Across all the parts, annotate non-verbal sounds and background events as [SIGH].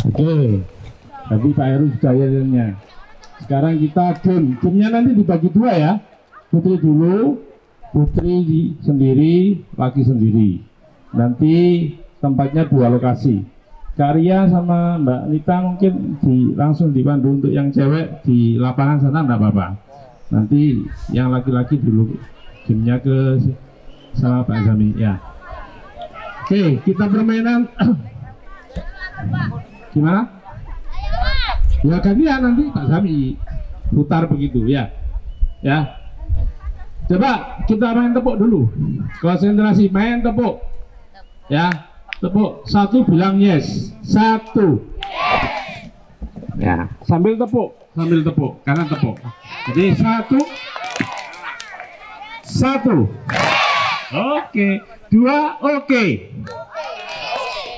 Oke, tapi Pak Heru sudah yelnya. Sekarang kita game. Gamenya nanti dibagi dua ya. Putri dulu, Putri di- sendiri, laki sendiri. Nanti tempatnya dua lokasi. Karya sama Mbak Nita mungkin di, langsung dipandu untuk yang cewek di lapangan sana enggak apa-apa. Nanti yang laki-laki dulu gamenya ke sama Pak Zami ya. Oke, kita permainan gimana? Ya gantian nanti Pak Zami putar begitu ya. Ya. Coba kita main tepuk dulu. Konsentrasi main tepuk. Ya. Tepuk. Satu bilang yes. Satu. Ya, sambil tepuk, sambil tepuk, karena tepuk. Jadi satu, satu. Oke, dua, oke.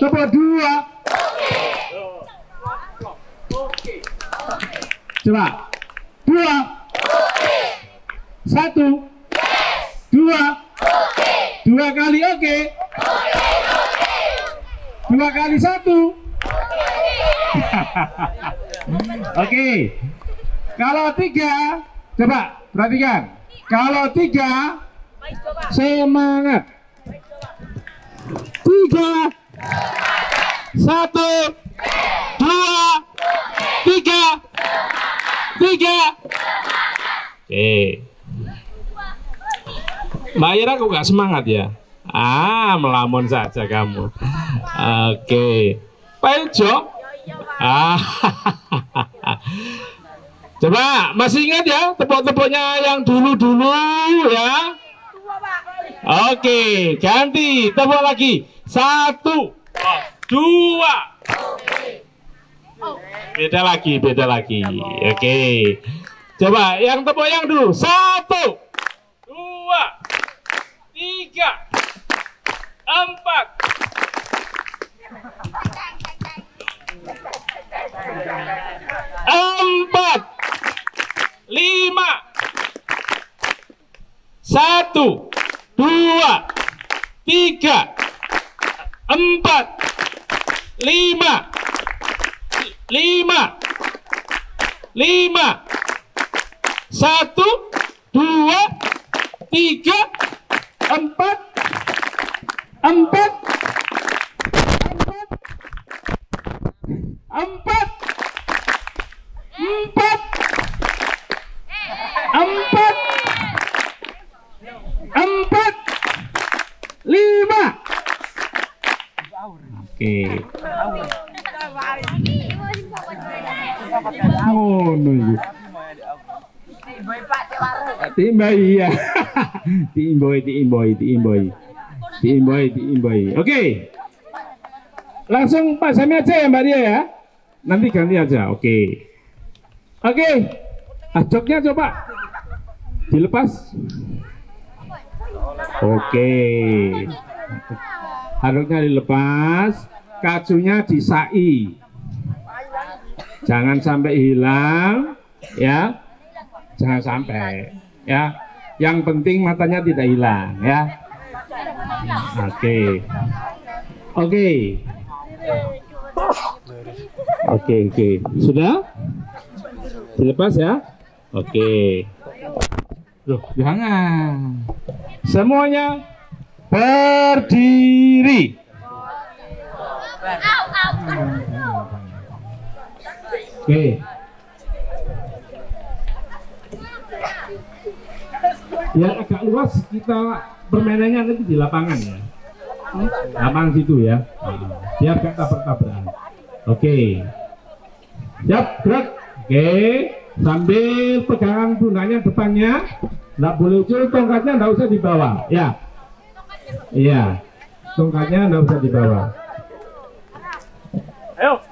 Tepuk dua. Coba, dua, satu, dua, dua kali oke, dua kali satu. [LAUGHS] Oke. Kalau tiga, coba perhatikan. Kalau tiga, semangat. Tiga, satu, dua, tiga, tiga. Oke. Mbak Ira kok gak semangat ya? Ah, melamun saja kamu. Oke. Pak Ijo, Ah, [LAUGHS] coba masih ingat ya tepuk-tepuknya yang dulu-dulu ya. Oke, ganti tepuk lagi. Satu, dua. Beda lagi, beda lagi. Oke. Coba yang tepuk yang dulu. Satu, dua, tiga, empat, empat, lima, satu, dua, tiga, empat, lima, lima, lima, satu, dua, tiga, empat, empat, empat, empat, empat, empat, lima. Oke. Ngono iki. Timbai ya. [LAUGHS] Timboi, timboi, timboi. Timboi, timboi. Oke. Langsung Pak Sami aja ya Mbak Ria ya. Nanti ganti aja. Oke. Oke. Ajoknya coba dilepas. Oke. Harusnya dilepas, kacunya disai. Jangan sampai hilang, ya. Jangan sampai, ya. Yang penting matanya tidak hilang, ya. Oke. Oke. Oke, oke. Sudah? Dilepas ya? Oke. Loh, jangan. Semuanya berdiri. Oke. Yang agak luas kita permainannya nanti di lapangan ya. Lapangan situ ya. Biar gak tabrak-tabrakan. Oke. Siap, gerak. Oke. Sambil pegangan pundaknya depannya. Nggak boleh ucul, tongkatnya nggak usah dibawa. Ya. Iya. Tongkatnya nggak usah dibawa. Ayo.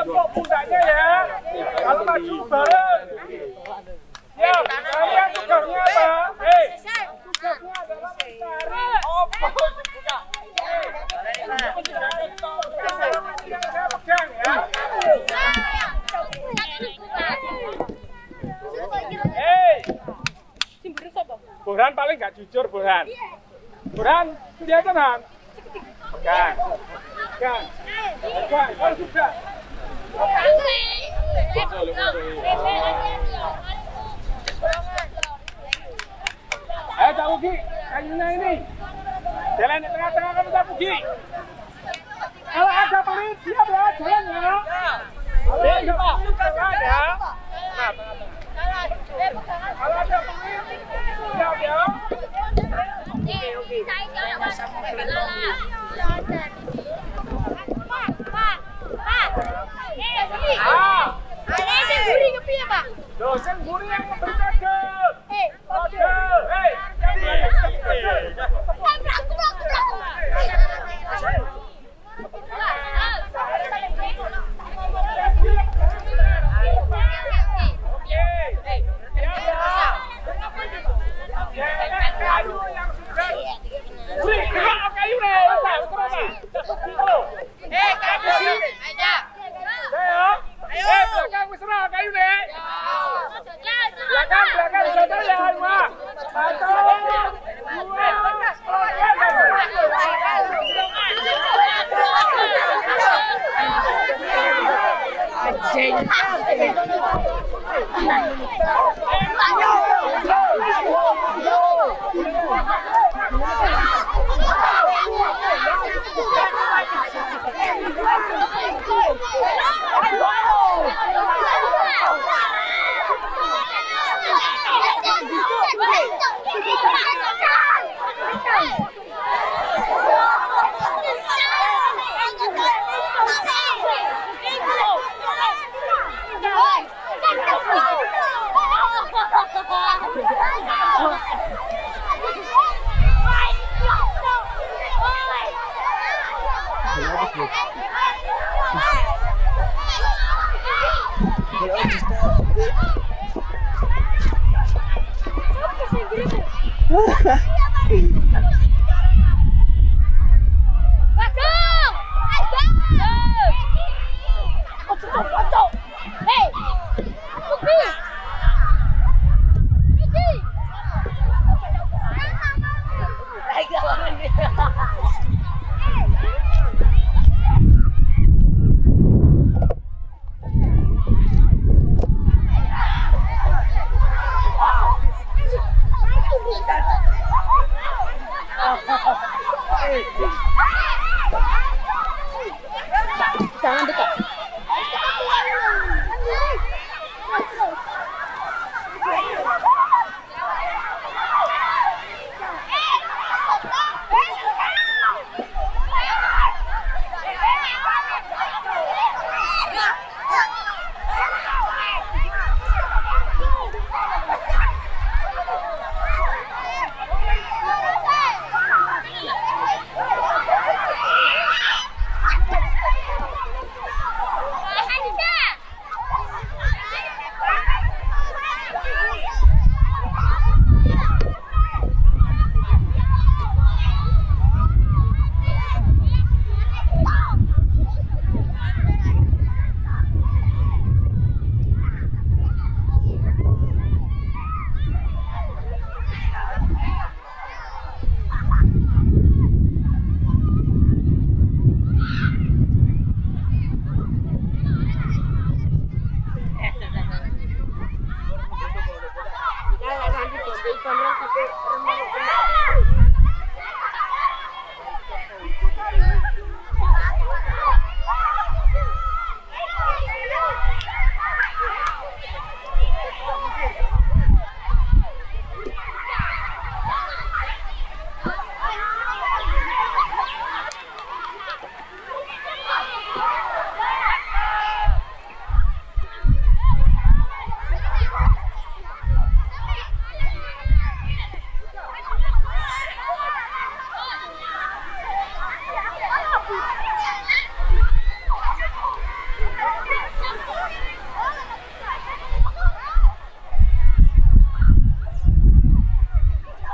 Tepuk paling gak jujur, Boran. Kurang, kelihatan Han? Bukan. Bukan. Bukan. Kalau sudah. Ayo Cak Ugi, kayunya ini. Jalan di tengah-tengah kamu Cak Ugi. Yeah. bacon, ¿no?